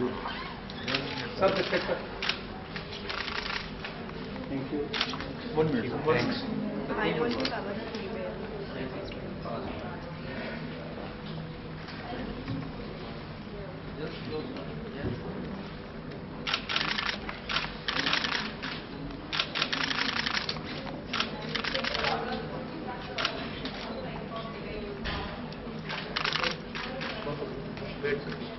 Sir, respect, sir. Thank you. One minute. Thanks. I Thank you.